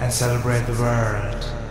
and celebrate the world.